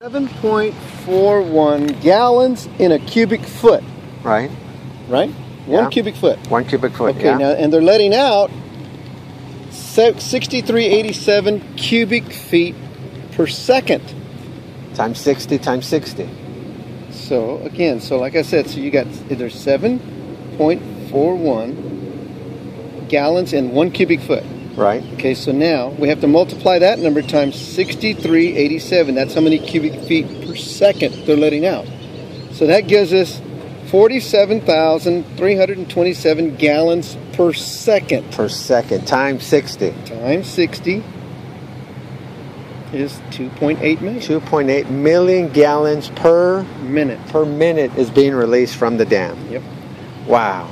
7.41 gallons in a cubic foot, Right. right? One Yeah. cubic foot. One cubic foot. Okay, yeah. now, and they're letting out 6387 cubic feet per second. times 60 times 60. So, again, so like I said, so you got, either 7.41 gallons in one cubic foot. Right. Okay, so now we have to multiply that number times 6387. That's how many cubic feet per second they're letting out. So that gives us 47,327 gallons per second Per second times 60. times 60 is 2.8 million 2.8 million gallons per minute. per minute is being released from the dam. Yep. Wow.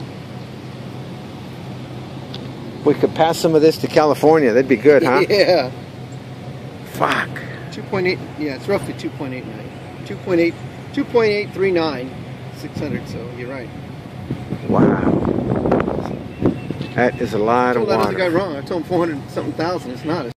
We could pass some of this to California. That'd be good, huh? Yeah. Fuck. 2.8, yeah, it's roughly 2.89. 2.8, 2.839, 600, so you're right. Wow. That is a lot of that other water. guy wrong. I told him 400 something thousand. It's not.